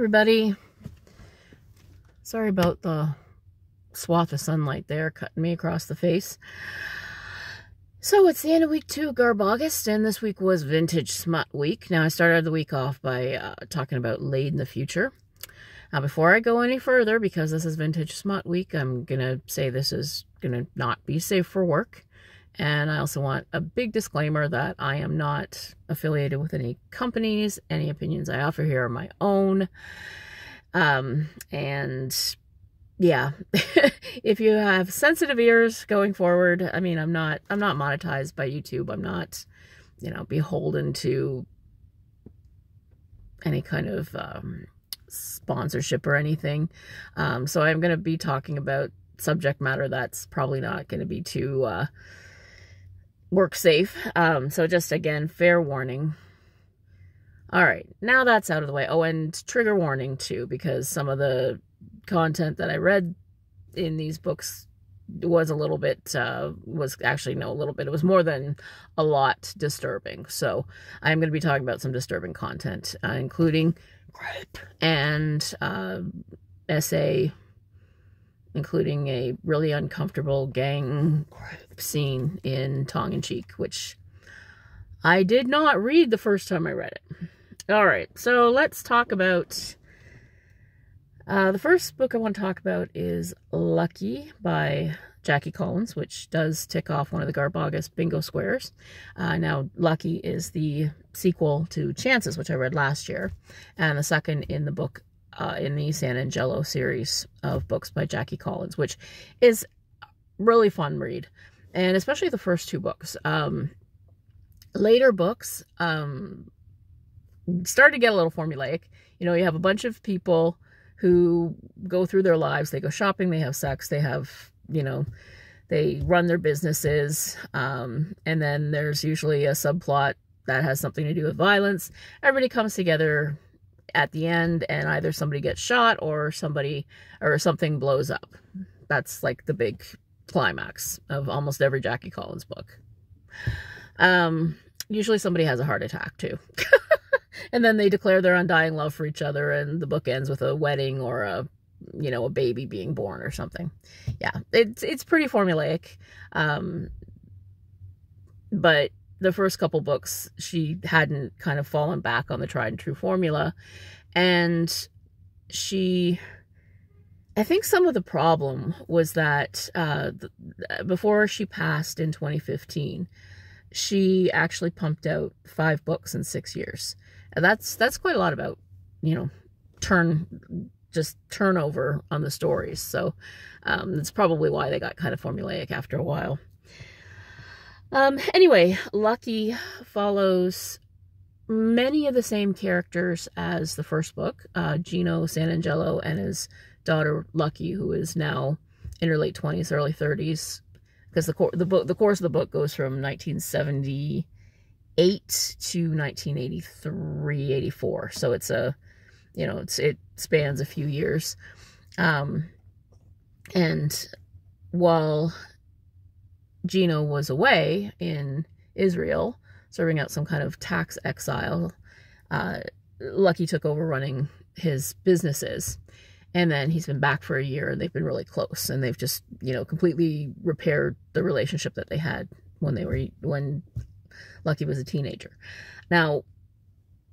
everybody. Sorry about the swath of sunlight there cutting me across the face. So it's the end of week two, Garb August, and this week was Vintage Smut Week. Now I started the week off by uh, talking about Laid in the Future. Now before I go any further, because this is Vintage Smut Week, I'm going to say this is going to not be safe for work. And I also want a big disclaimer that I am not affiliated with any companies. Any opinions I offer here are my own. Um, and yeah, if you have sensitive ears going forward, I mean, I'm not, I'm not monetized by YouTube. I'm not, you know, beholden to any kind of um, sponsorship or anything. Um, so I'm going to be talking about subject matter that's probably not going to be too uh, work safe. Um, so just again, fair warning. All right, now that's out of the way. Oh, and trigger warning too, because some of the content that I read in these books was a little bit, uh, was actually, no, a little bit. It was more than a lot disturbing. So I'm going to be talking about some disturbing content, uh, including rape and uh, SA including a really uncomfortable gang scene in Tong in Cheek, which I did not read the first time I read it. All right, so let's talk about. Uh, the first book I want to talk about is Lucky by Jackie Collins, which does tick off one of the Garb August bingo squares. Uh, now, Lucky is the sequel to Chances, which I read last year, and the second in the book uh, in the Santangelo series of books by Jackie Collins, which is really fun read, and especially the first two books. Um, later books um, start to get a little formulaic. You know, you have a bunch of people who go through their lives. They go shopping, they have sex, they have, you know, they run their businesses, um, and then there's usually a subplot that has something to do with violence. Everybody comes together at the end and either somebody gets shot or somebody or something blows up. That's like the big climax of almost every Jackie Collins book. Um, usually somebody has a heart attack too. and then they declare their undying love for each other and the book ends with a wedding or a you know a baby being born or something yeah it's it's pretty formulaic um but the first couple books, she hadn't kind of fallen back on the tried and true formula. And she, I think some of the problem was that uh, before she passed in 2015, she actually pumped out five books in six years. And that's that's quite a lot about, you know, turn just turnover on the stories. So um, that's probably why they got kind of formulaic after a while. Um, anyway, Lucky follows many of the same characters as the first book. Uh, Gino Santangelo and his daughter Lucky, who is now in her late 20s, early 30s. Because the, the, book, the course of the book goes from 1978 to 1983, 84. So it's a, you know, it's it spans a few years. Um, and while Gino was away in Israel, serving out some kind of tax exile, uh, Lucky took over running his businesses. And then he's been back for a year and they've been really close and they've just, you know, completely repaired the relationship that they had when they were, when Lucky was a teenager. Now,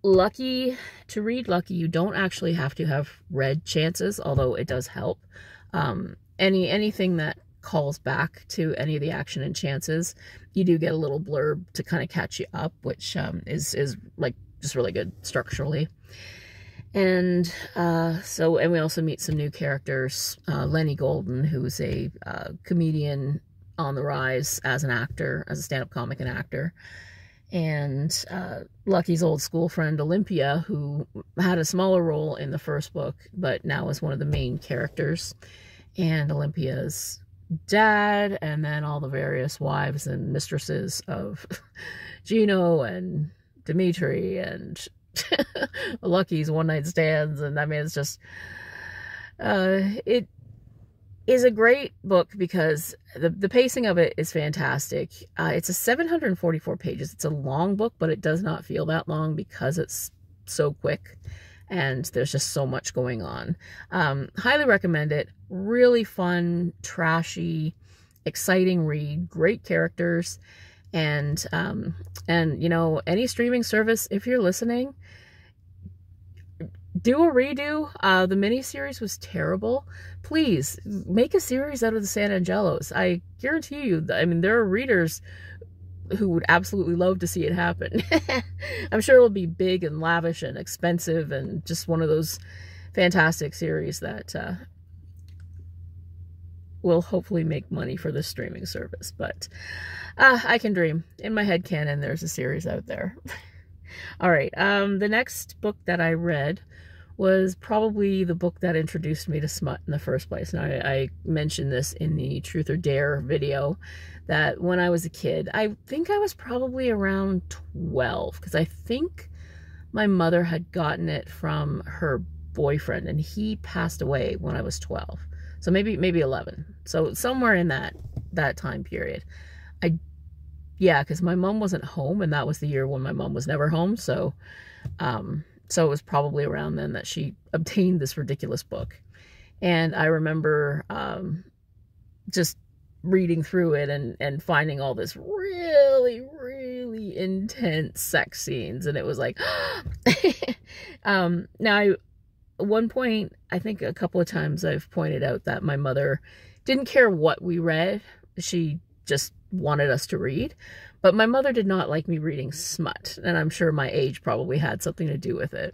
Lucky, to read Lucky, you don't actually have to have read Chances, although it does help. Um, any, anything that calls back to any of the action and chances, you do get a little blurb to kind of catch you up, which um, is is like just really good structurally. And uh, so, and we also meet some new characters. Uh, Lenny Golden, who's a uh, comedian on the rise as an actor, as a stand-up comic and actor. And uh, Lucky's old school friend Olympia, who had a smaller role in the first book, but now is one of the main characters. And Olympia's dad and then all the various wives and mistresses of Gino and Dimitri and Lucky's one night stands and I mean it's just uh it is a great book because the, the pacing of it is fantastic. Uh, it's a 744 pages. It's a long book, but it does not feel that long because it's so quick. And there's just so much going on. Um, highly recommend it. Really fun, trashy, exciting read. Great characters, and um, and you know any streaming service if you're listening. Do a redo. Uh, the miniseries was terrible. Please make a series out of the Santangelos. I guarantee you. I mean, there are readers who would absolutely love to see it happen. I'm sure it'll be big and lavish and expensive and just one of those fantastic series that uh, will hopefully make money for the streaming service. But uh, I can dream. In my head canon, there's a series out there. All right. Um, the next book that I read was probably the book that introduced me to smut in the first place. And I, I mentioned this in the Truth or Dare video that when I was a kid, I think I was probably around 12 because I think my mother had gotten it from her boyfriend and he passed away when I was 12. So maybe maybe 11. So somewhere in that that time period. I yeah, cuz my mom wasn't home and that was the year when my mom was never home, so um so it was probably around then that she obtained this ridiculous book. And I remember um just reading through it and and finding all this really really intense sex scenes. And it was like um now I one point I think a couple of times I've pointed out that my mother didn't care what we read. She just wanted us to read but my mother did not like me reading smut and I'm sure my age probably had something to do with it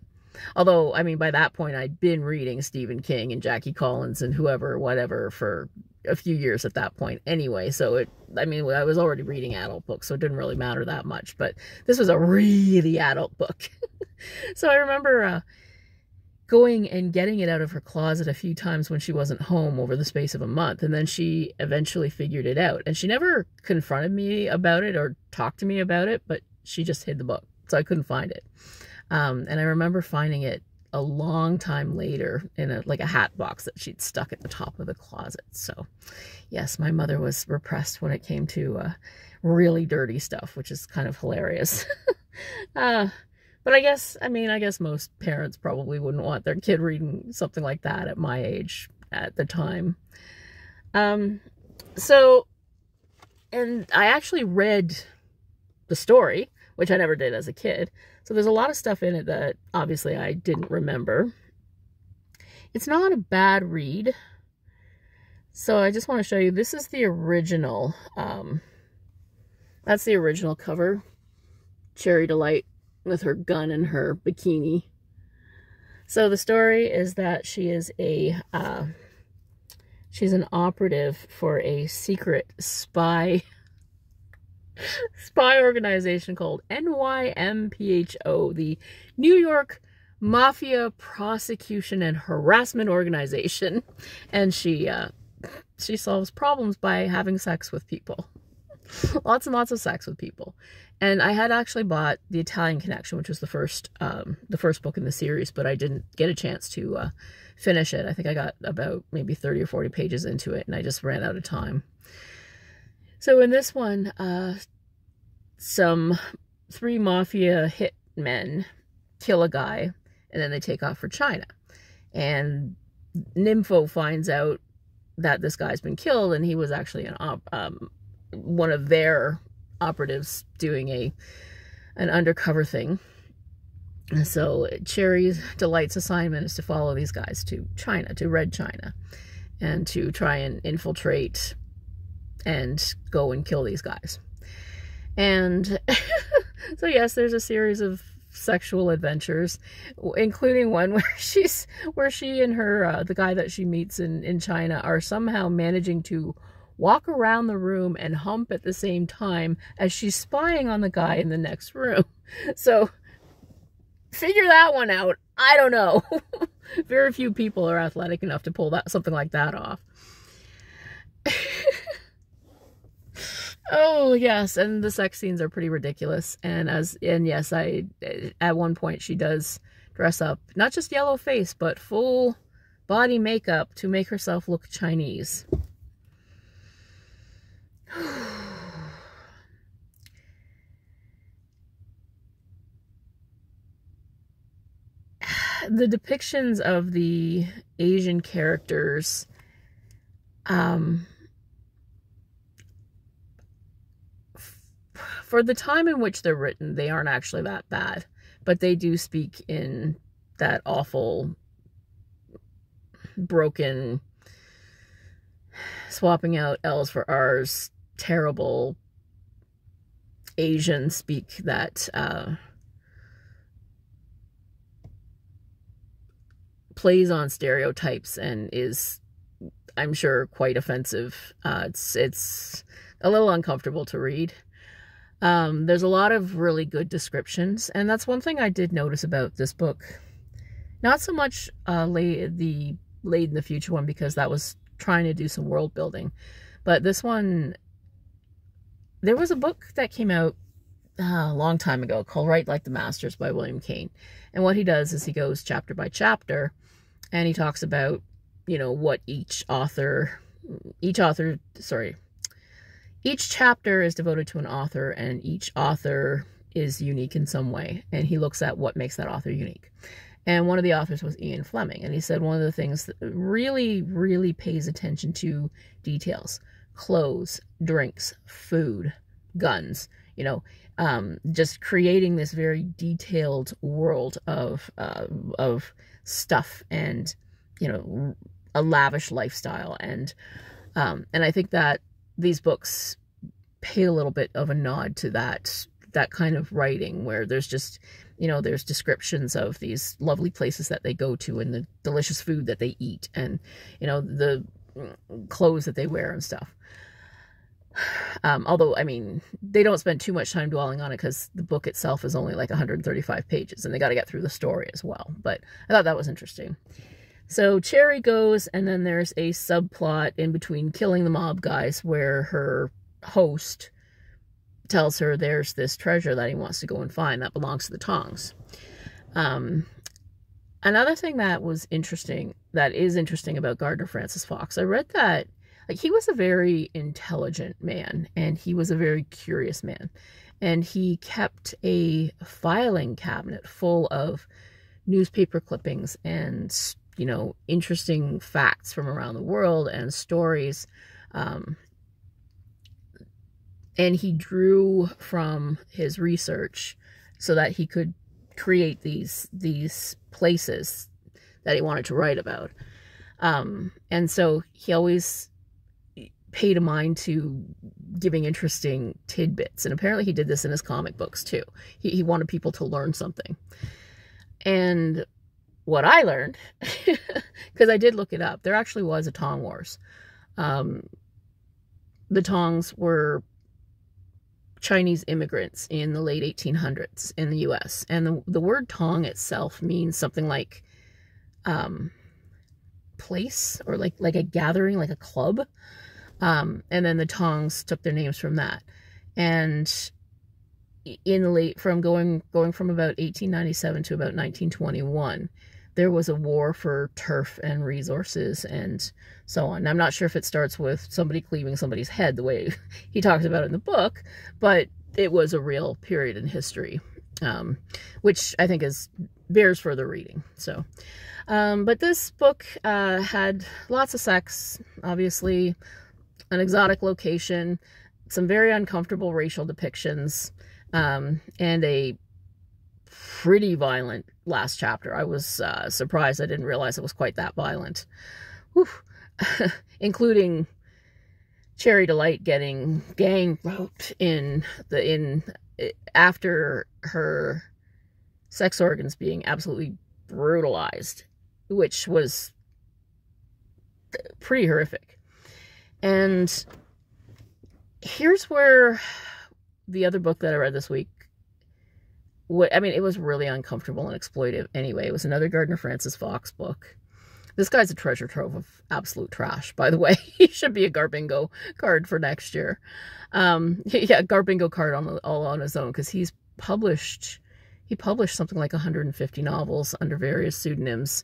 although I mean by that point I'd been reading Stephen King and Jackie Collins and whoever whatever for a few years at that point anyway. So it, I mean, I was already reading adult books, so it didn't really matter that much. But this was a really adult book. so I remember uh, going and getting it out of her closet a few times when she wasn't home over the space of a month. And then she eventually figured it out. And she never confronted me about it or talked to me about it, but she just hid the book. So I couldn't find it. Um, and I remember finding it a long time later in a like a hat box that she'd stuck at the top of the closet. So, yes, my mother was repressed when it came to uh, really dirty stuff, which is kind of hilarious. uh, but I guess, I mean, I guess most parents probably wouldn't want their kid reading something like that at my age at the time. Um, so, and I actually read the story, which I never did as a kid. So there's a lot of stuff in it that obviously I didn't remember. It's not a bad read. So I just want to show you, this is the original, um, that's the original cover. Cherry Delight with her gun and her bikini. So the story is that she is a, uh, she's an operative for a secret spy spy organization called NYMPHO, the New York Mafia Prosecution and Harassment Organization, and she uh, she solves problems by having sex with people. lots and lots of sex with people. And I had actually bought The Italian Connection, which was the first um, the first book in the series, but I didn't get a chance to uh, finish it. I think I got about maybe 30 or 40 pages into it, and I just ran out of time. So in this one, uh, some three mafia hitmen kill a guy, and then they take off for China. And Nympho finds out that this guy's been killed, and he was actually an um, one of their operatives doing a an undercover thing. And so Cherry's Delight's assignment is to follow these guys to China, to Red China, and to try and infiltrate and go and kill these guys. And so, yes, there's a series of sexual adventures, including one where she's where she and her uh, the guy that she meets in in China are somehow managing to walk around the room and hump at the same time as she's spying on the guy in the next room. So figure that one out. I don't know. Very few people are athletic enough to pull that something like that off. Oh yes, and the sex scenes are pretty ridiculous. And as and yes, I at one point she does dress up not just yellow face, but full body makeup to make herself look Chinese. the depictions of the Asian characters um for the time in which they're written, they aren't actually that bad, but they do speak in that awful broken swapping out L's for R's terrible Asian speak that uh, plays on stereotypes and is, I'm sure, quite offensive. Uh, it's it's a little uncomfortable to read. Um, there's a lot of really good descriptions, and that's one thing I did notice about this book. Not so much uh, lay, the Laid in the Future one because that was trying to do some world building, but this one, there was a book that came out uh, a long time ago called Write Like the Masters by William Cane. And what he does is he goes chapter by chapter and he talks about, you know, what each author, each author, sorry, each chapter is devoted to an author and each author is unique in some way. And he looks at what makes that author unique. And one of the authors was Ian Fleming. And he said one of the things that really, really pays attention to details clothes, drinks, food, guns, you know, um, just creating this very detailed world of, uh, of stuff and, you know, a lavish lifestyle. And, um, and I think that these books pay a little bit of a nod to that that kind of writing where there's just you know there's descriptions of these lovely places that they go to and the delicious food that they eat and you know the clothes that they wear and stuff. Um, although i mean they don't spend too much time dwelling on it because the book itself is only like 135 pages and they got to get through the story as well. But i thought that was interesting. So Cherry goes, and then there's a subplot in between killing the mob guys where her host tells her there's this treasure that he wants to go and find that belongs to the Tongs. Um, another thing that was interesting, that is interesting about Gardner Francis Fox, I read that like he was a very intelligent man and he was a very curious man. And he kept a filing cabinet full of newspaper clippings and you know, interesting facts from around the world and stories. Um, and he drew from his research so that he could create these these places that he wanted to write about. Um, and so he always paid a mind to giving interesting tidbits. And apparently he did this in his comic books too. He, he wanted people to learn something. And what I learned, because I did look it up, there actually was a Tong Wars. Um, the Tongs were Chinese immigrants in the late 1800s in the U.S. And the, the word Tong itself means something like um, place or like, like a gathering, like a club. Um, and then the Tongs took their names from that. And in the late, from going, going from about 1897 to about 1921, there was a war for turf and resources and so on. I'm not sure if it starts with somebody cleaving somebody's head the way he talks about it in the book, but it was a real period in history, um, which I think is bears further reading. So, um, but this book uh, had lots of sex, obviously, an exotic location, some very uncomfortable racial depictions, um, and a pretty violent last chapter. I was uh, surprised. I didn't realize it was quite that violent. Including Cherry Delight getting gang raped in the in after her sex organs being absolutely brutalized, which was pretty horrific. And here's where the other book that I read this week what I mean, it was really uncomfortable and exploitive anyway. It was another Gardner Francis Fox book. This guy's a treasure trove of absolute trash, by the way. he should be a Garbingo card for next year. Um, yeah, Garbingo card on all on his own because he's published, he published something like 150 novels under various pseudonyms.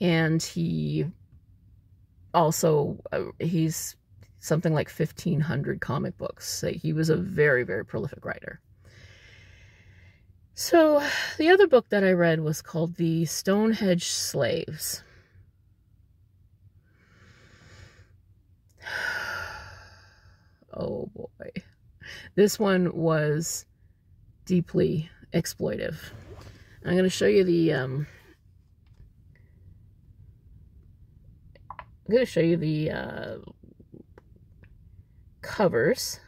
And he also, uh, he's something like 1,500 comic books. So he was a very, very prolific writer. So, the other book that I read was called The Stonehenge Slaves. Oh boy. This one was deeply exploitive. I'm going to show you the um, I'm going to show you the uh, covers.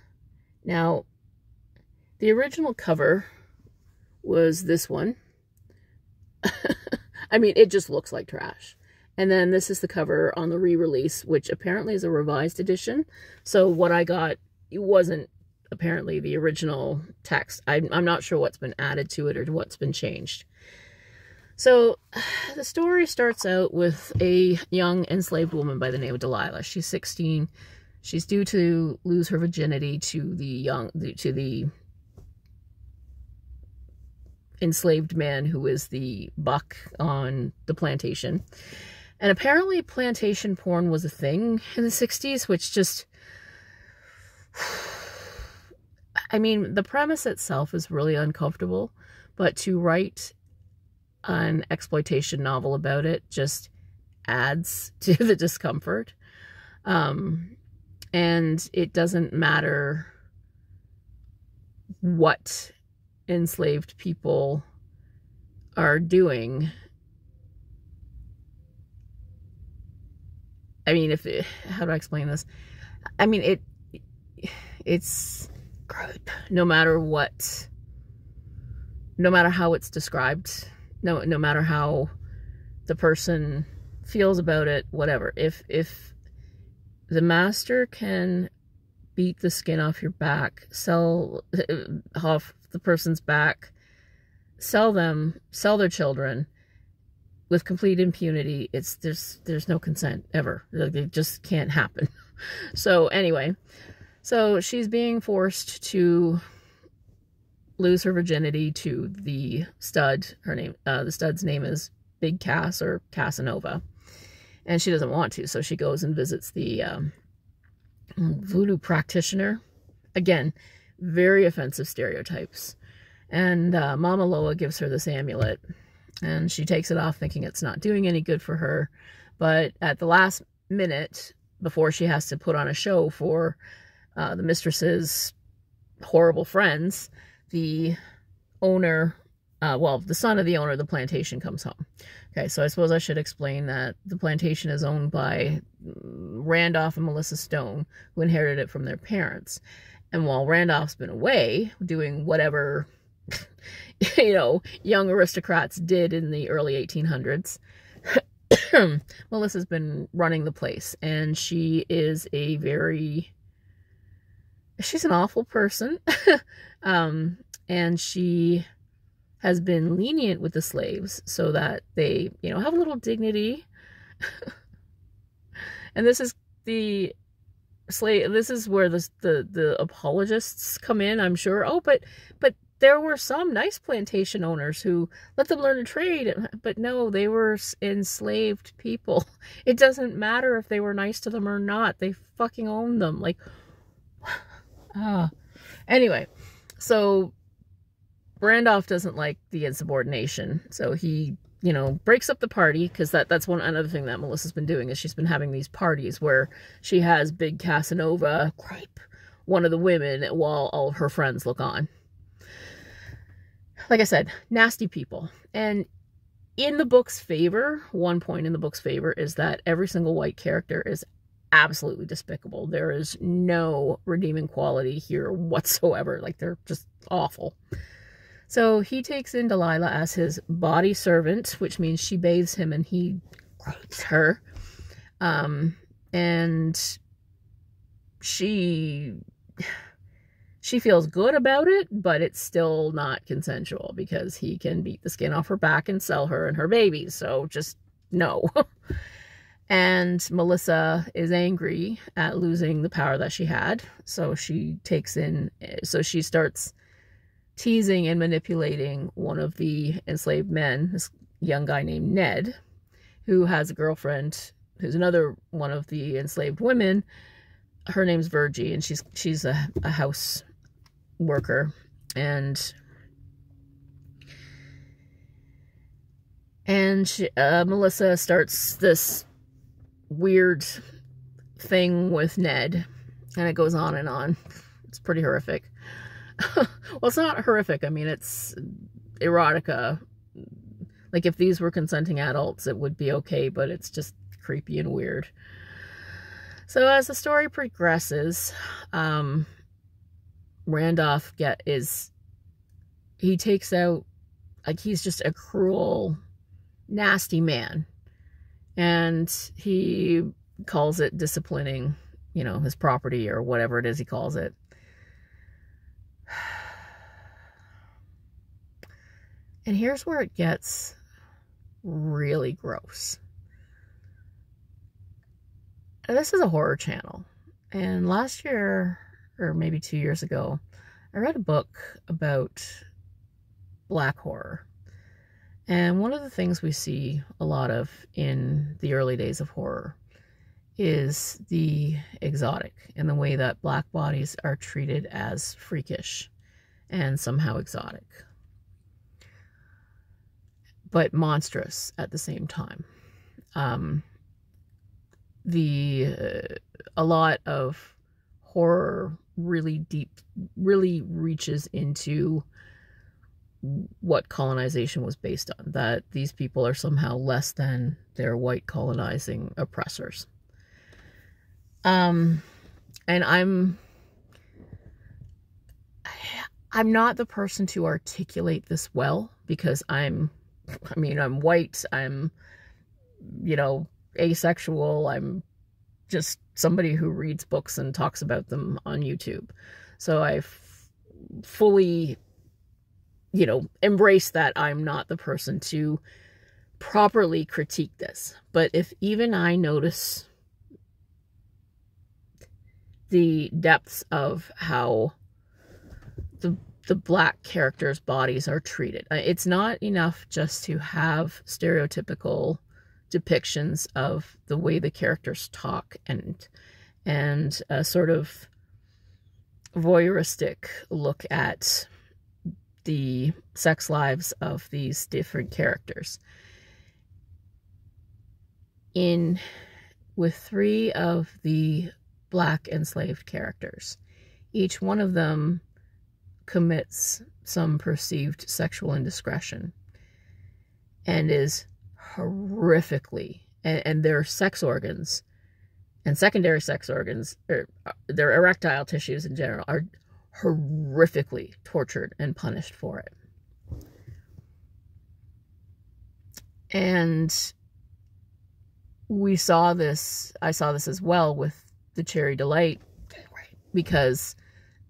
Now, the original cover was this one. I mean, it just looks like trash. And then this is the cover on the re-release, which apparently is a revised edition. So what I got wasn't apparently the original text. I'm, I'm not sure what's been added to it or what's been changed. So the story starts out with a young enslaved woman by the name of Delilah. She's 16. She's due to lose her virginity to the young to the enslaved man who is the buck on the plantation. And apparently plantation porn was a thing in the 60s, which just I mean, the premise itself is really uncomfortable, but to write an exploitation novel about it just adds to the discomfort. Um, and it doesn't matter what enslaved people are doing. I mean, if it, how do I explain this? I mean, it it's no matter what no matter how it's described no no matter how the person feels about it whatever if if the master can beat the skin off your back sell off the person's back sell them sell their children with complete impunity it's there's there's no consent ever it just can't happen so anyway so she's being forced to lose her virginity to the stud. Her name, uh, the stud's name is Big Cass or Casanova. And she doesn't want to, so she goes and visits the um, voodoo practitioner. Again, very offensive stereotypes. And uh, Mama Loa gives her this amulet, and she takes it off thinking it's not doing any good for her. But at the last minute, before she has to put on a show for uh, the mistress's horrible friends, the owner, uh, well, the son of the owner of the plantation comes home. Okay, so I suppose I should explain that the plantation is owned by Randolph and Melissa Stone, who inherited it from their parents. And while Randolph's been away doing whatever, you know, young aristocrats did in the early 1800s, Melissa's been running the place. And she is a very she's an awful person. um, and she has been lenient with the slaves so that they, you know, have a little dignity. and this is the slave this is where the, the the apologists come in, I'm sure. Oh, but but there were some nice plantation owners who let them learn a trade, but no, they were enslaved people. It doesn't matter if they were nice to them or not. They fucking owned them. Like Ah. Anyway, so Randolph doesn't like the insubordination, so he, you know, breaks up the party because that that's one another thing that Melissa's been doing is she's been having these parties where she has Big Casanova gripe one of the women while all of her friends look on. Like I said, nasty people. And in the book's favor, one point in the book's favor is that every single white character is absolutely despicable. There is no redeeming quality here whatsoever. Like they're just awful. So he takes in Delilah as his body servant, which means she bathes him and he rapes her. Um, and she she feels good about it, but it's still not consensual because he can beat the skin off her back and sell her and her babies. So just no. And Melissa is angry at losing the power that she had. So she takes in, so she starts teasing and manipulating one of the enslaved men, this young guy named Ned, who has a girlfriend who's another one of the enslaved women. Her name's Virgie, and she's she's a, a house worker. And and she, uh, Melissa starts this weird thing with Ned, and it goes on and on. It's pretty horrific. well, it's not horrific. I mean, it's erotica. Like, if these were consenting adults, it would be okay, but it's just creepy and weird. So as the story progresses, um, Randolph get is he takes out like he's just a cruel, nasty man, and he calls it disciplining, you know, his property or whatever it is he calls it. And here's where it gets really gross. This is a horror channel. And last year, or maybe two years ago, I read a book about black horror. And one of the things we see a lot of in the early days of horror is the exotic and the way that black bodies are treated as freakish and somehow exotic, but monstrous at the same time. Um, the uh, a lot of horror really deep really reaches into what colonization was based on that these people are somehow less than their white colonizing oppressors um and i'm i'm not the person to articulate this well because i'm i mean i'm white i'm you know asexual. I'm just somebody who reads books and talks about them on YouTube. So I fully, you know, embrace that I'm not the person to properly critique this. But if even I notice the depths of how the the black characters' bodies are treated. Uh, it's not enough just to have stereotypical depictions of the way the characters talk and and a sort of voyeuristic look at the sex lives of these different characters. In with three of the black enslaved characters, each one of them commits some perceived sexual indiscretion and is horrifically, and, and their sex organs and secondary sex organs, or uh, their erectile tissues in general, are horrifically tortured and punished for it. And we saw this, I saw this as well with the Cherry Delight, because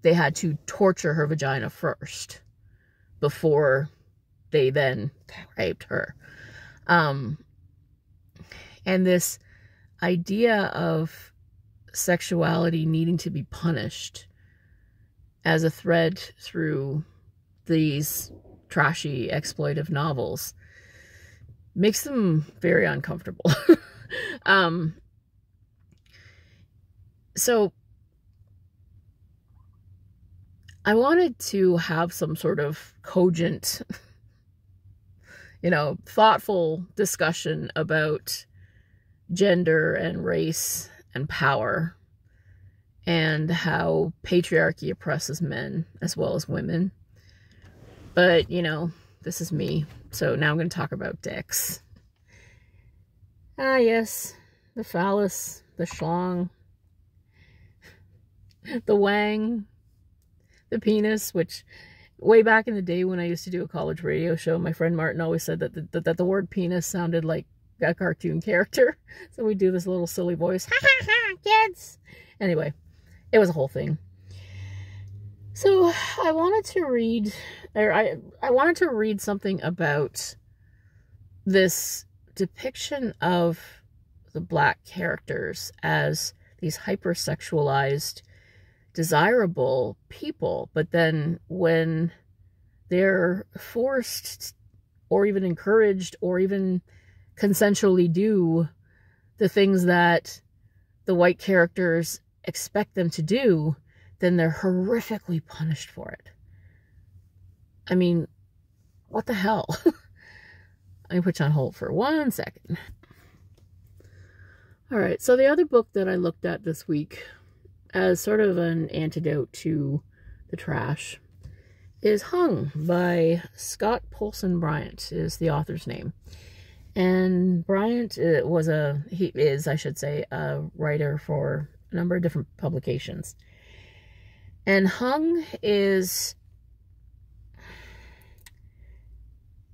they had to torture her vagina first before they then raped her. Um, and this idea of sexuality needing to be punished as a thread through these trashy exploitive novels makes them very uncomfortable. um, so I wanted to have some sort of cogent you know, thoughtful discussion about gender and race and power and how patriarchy oppresses men as well as women. But, you know, this is me. So now I'm going to talk about dicks. Ah, yes. The phallus, the schlong, the wang, the penis, which way back in the day when I used to do a college radio show, my friend Martin always said that the, that the word penis sounded like a cartoon character. So we do this little silly voice, ha ha ha, kids. Anyway, it was a whole thing. So I wanted to read, or I, I wanted to read something about this depiction of the black characters as these hypersexualized desirable people, but then when they're forced or even encouraged or even consensually do the things that the white characters expect them to do, then they're horrifically punished for it. I mean, what the hell? Let me put you on hold for one second. All right, so the other book that I looked at this week as sort of an antidote to the trash is Hung by Scott Poulson Bryant is the author's name. And Bryant uh, was a, he is, I should say, a writer for a number of different publications. And Hung is,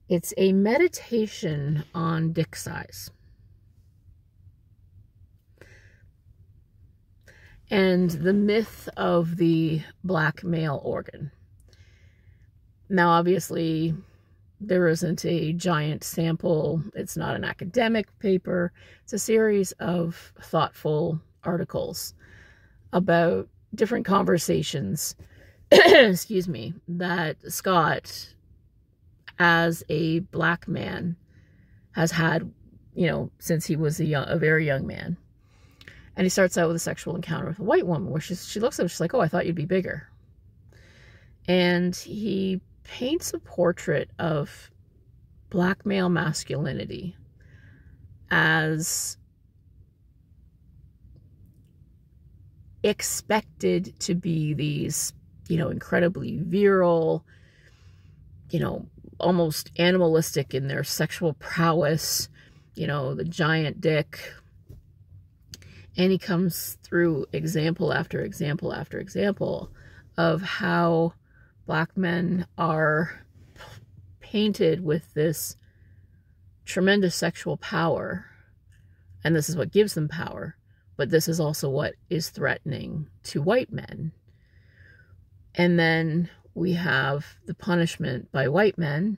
it's a meditation on dick size. And the myth of the black male organ. Now, obviously, there isn't a giant sample, it's not an academic paper, it's a series of thoughtful articles about different conversations, excuse me, that Scott, as a black man, has had, you know, since he was a, young, a very young man and he starts out with a sexual encounter with a white woman where she's, she looks at him, she's like, oh, I thought you'd be bigger. And he paints a portrait of black male masculinity as expected to be these, you know, incredibly virile, you know, almost animalistic in their sexual prowess, you know, the giant dick, and he comes through example after example after example of how black men are painted with this tremendous sexual power. And this is what gives them power. But this is also what is threatening to white men. And then we have the punishment by white men,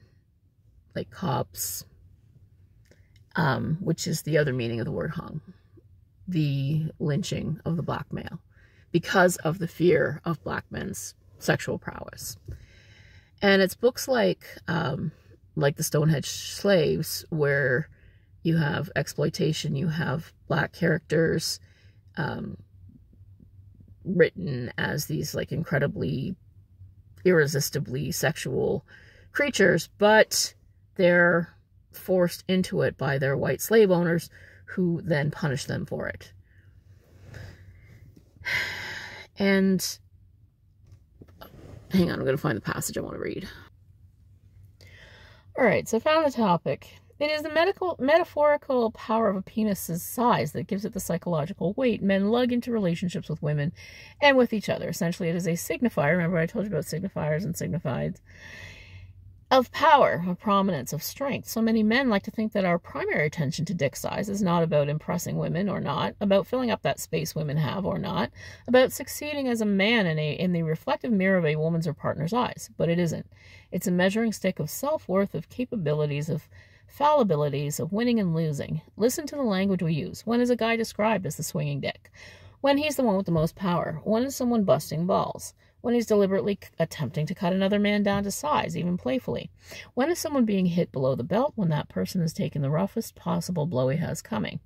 like cops, um, which is the other meaning of the word hung the lynching of the black male because of the fear of black men's sexual prowess. And it's books like um, like the Stonehenge Slaves, where you have exploitation, you have black characters um, written as these like incredibly irresistibly sexual creatures, but they're forced into it by their white slave owners who then punish them for it. And hang on, I'm going to find the passage I want to read. All right, so I found the topic. It is the medical metaphorical power of a penis's size that gives it the psychological weight men lug into relationships with women and with each other. Essentially, it is a signifier. Remember, I told you about signifiers and signifieds of power, of prominence, of strength. So many men like to think that our primary attention to dick size is not about impressing women or not, about filling up that space women have or not, about succeeding as a man in a in the reflective mirror of a woman's or partner's eyes. But it isn't. It's a measuring stick of self-worth, of capabilities, of fallibilities, of winning and losing. Listen to the language we use. When is a guy described as the swinging dick? When he's the one with the most power. When is someone busting balls? When he's deliberately attempting to cut another man down to size, even playfully. When is someone being hit below the belt when that person is taking the roughest possible blow he has coming?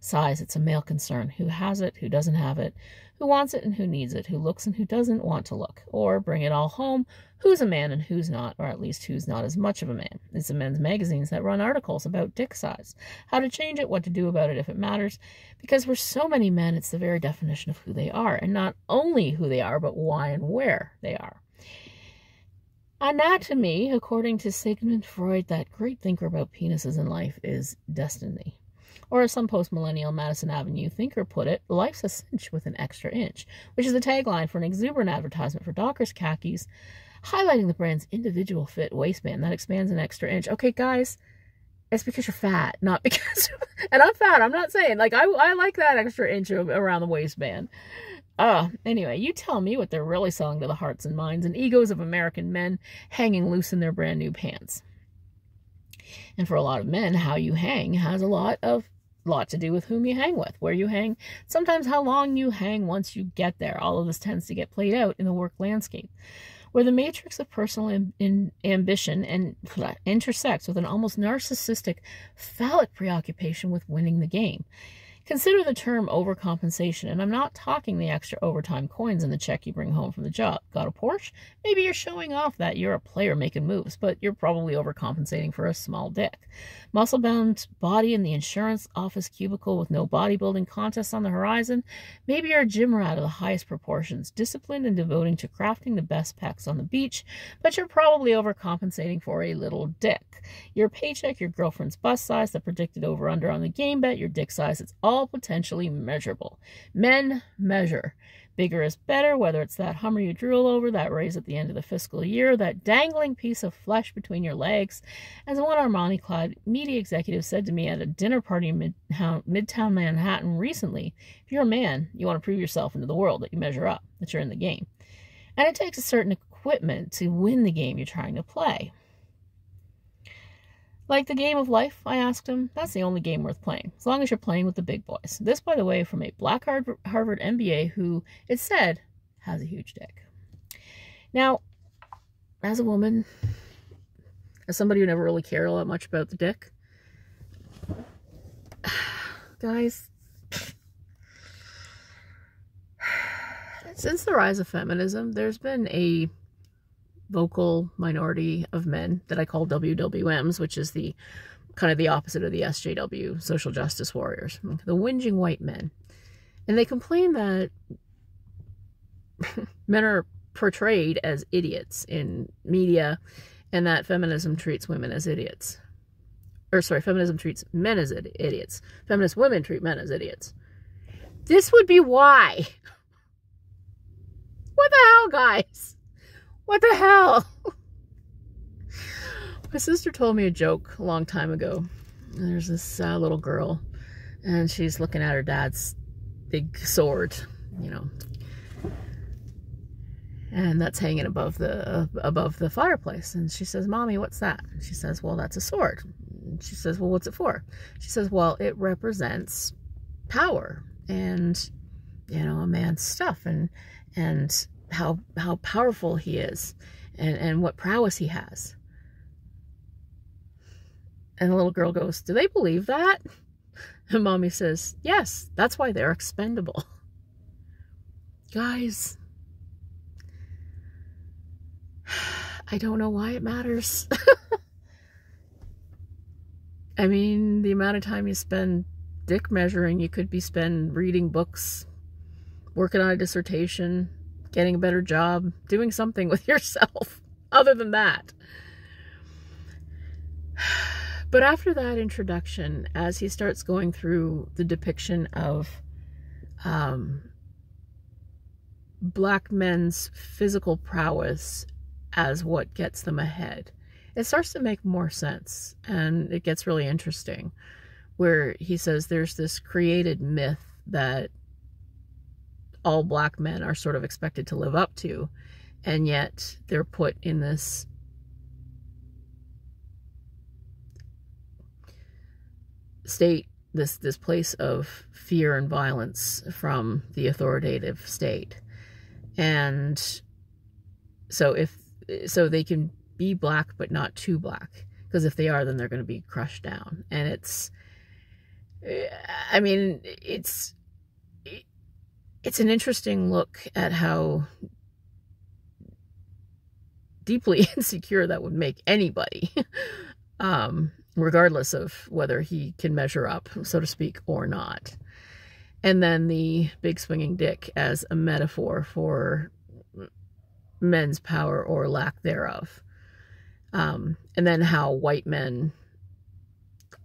Size, it's a male concern. Who has it, who doesn't have it, who wants it and who needs it, who looks and who doesn't want to look. Or bring it all home, who's a man and who's not, or at least who's not as much of a man. It's the men's magazines that run articles about dick size, how to change it, what to do about it if it matters. Because for so many men, it's the very definition of who they are, and not only who they are, but why and where they are. Anatomy, according to Sigmund Freud, that great thinker about penises in life, is destiny. Or as some post-millennial Madison Avenue thinker put it, life's a cinch with an extra inch, which is the tagline for an exuberant advertisement for Dockers khakis, highlighting the brand's individual fit waistband that expands an extra inch. Okay, guys, it's because you're fat, not because, and I'm fat, I'm not saying, like, I, I like that extra inch around the waistband. Uh, anyway, you tell me what they're really selling to the hearts and minds and egos of American men hanging loose in their brand new pants. And for a lot of men, how you hang has a lot of lot to do with whom you hang with, where you hang, sometimes how long you hang once you get there. All of this tends to get played out in the work landscape, where the matrix of personal in, ambition and intersects with an almost narcissistic, phallic preoccupation with winning the game. Consider the term overcompensation, and I'm not talking the extra overtime coins in the check you bring home from the job. Got a Porsche? Maybe you're showing off that you're a player making moves, but you're probably overcompensating for a small dick. Muscle bound body in the insurance office cubicle with no bodybuilding contests on the horizon? Maybe you're a gym rat of the highest proportions, disciplined and devoting to crafting the best pecs on the beach, but you're probably overcompensating for a little dick. Your paycheck, your girlfriend's bust size, the predicted over under on the game bet, your dick size, it's all all potentially measurable. Men measure. Bigger is better, whether it's that Hummer you drool over, that raise at the end of the fiscal year, that dangling piece of flesh between your legs. As one Armani clad media executive said to me at a dinner party in Midtown Manhattan recently, if you're a man, you want to prove yourself into the world that you measure up, that you're in the game. And it takes a certain equipment to win the game you're trying to play. Like the game of life? I asked him. That's the only game worth playing, as long as you're playing with the big boys. This, by the way, from a black Harvard MBA who, it said, has a huge dick. Now, as a woman, as somebody who never really cared all that much about the dick, guys, since the rise of feminism, there's been a vocal minority of men that I call WWMs, which is the kind of the opposite of the SJW, social justice warriors, the whinging white men. And they complain that men are portrayed as idiots in media and that feminism treats women as idiots. Or, sorry, feminism treats men as idiots. Feminist women treat men as idiots. This would be why. What the hell, guys? What the hell? My sister told me a joke a long time ago. There's this uh, little girl, and she's looking at her dad's big sword, you know, and that's hanging above the uh, above the fireplace. And she says, "Mommy, what's that?" And she says, "Well, that's a sword." And she says, "Well, what's it for?" She says, "Well, it represents power and you know a man's stuff and and how how powerful he is and, and what prowess he has. And the little girl goes, Do they believe that? And mommy says, Yes, that's why they're expendable. Guys, I don't know why it matters. I mean, the amount of time you spend dick measuring, you could be spend reading books, working on a dissertation, getting a better job, doing something with yourself other than that. But after that introduction, as he starts going through the depiction of um, black men's physical prowess as what gets them ahead, it starts to make more sense and it gets really interesting. Where he says there's this created myth that all black men are sort of expected to live up to. And yet they're put in this state, this, this place of fear and violence from the authoritative state. And so if, so they can be black, but not too black. Because if they are, then they're going to be crushed down. And it's, I mean, it's it's an interesting look at how deeply insecure that would make anybody, um, regardless of whether he can measure up, so to speak, or not. And then the big swinging dick as a metaphor for men's power or lack thereof. Um, and then how white men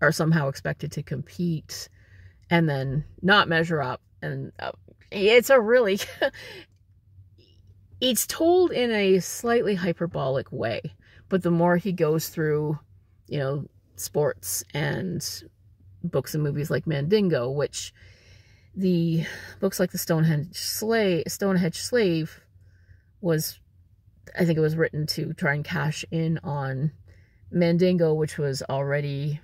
are somehow expected to compete and then not measure up and uh, it's a really it's told in a slightly hyperbolic way but the more he goes through you know sports and books and movies like mandingo which the books like the stonehenge slave stonehenge slave was i think it was written to try and cash in on mandingo which was already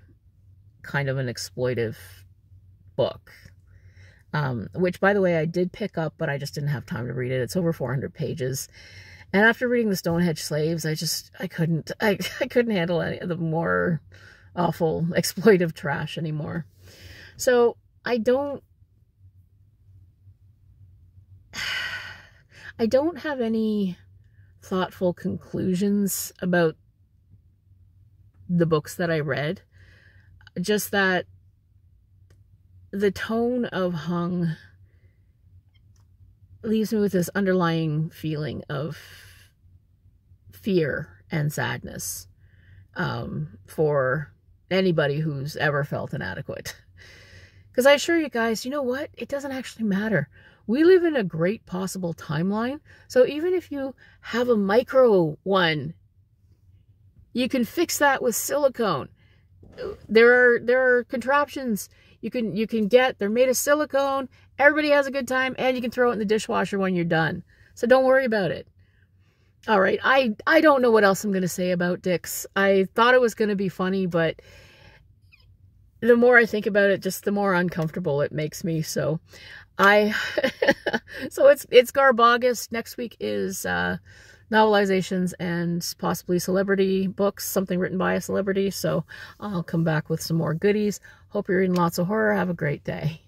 kind of an exploitive book um, which by the way I did pick up, but I just didn't have time to read it. It's over 400 pages. And after reading the Stonehenge Slaves, I just, I couldn't, I, I couldn't handle any of the more awful exploitive trash anymore. So I don't I don't have any thoughtful conclusions about the books that I read. Just that the tone of Hung leaves me with this underlying feeling of fear and sadness um, for anybody who's ever felt inadequate. Because I assure you guys, you know what? It doesn't actually matter. We live in a great possible timeline. So even if you have a micro one, you can fix that with silicone. There are there are contraptions you can you can get. They're made of silicone. Everybody has a good time and you can throw it in the dishwasher when you're done. So don't worry about it. All right, I I don't know what else I'm going to say about dicks. I thought it was going to be funny, but the more I think about it, just the more uncomfortable it makes me. So I so it's it's Garbaugust. Next week is uh novelizations and possibly celebrity books, something written by a celebrity. So I'll come back with some more goodies. Hope you're reading lots of horror. Have a great day.